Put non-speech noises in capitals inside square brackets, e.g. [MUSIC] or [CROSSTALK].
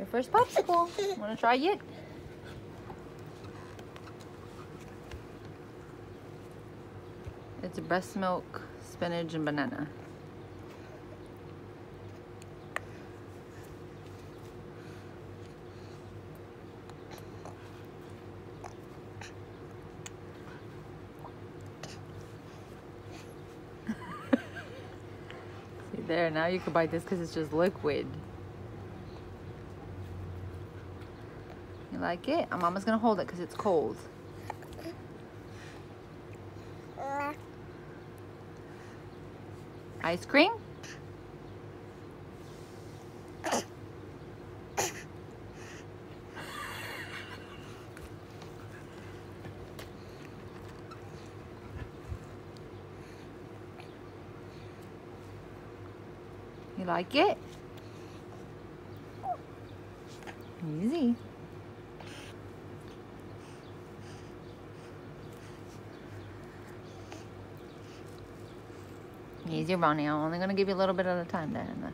Your first popsicle. Wanna try it? It's breast milk, spinach, and banana. [LAUGHS] See there, now you can bite this because it's just liquid. You like it? Mama's gonna hold it because it's cold. Ice cream? You like it? Easy. Easy, Ronnie. I'm only going to give you a little bit at a time, Diana.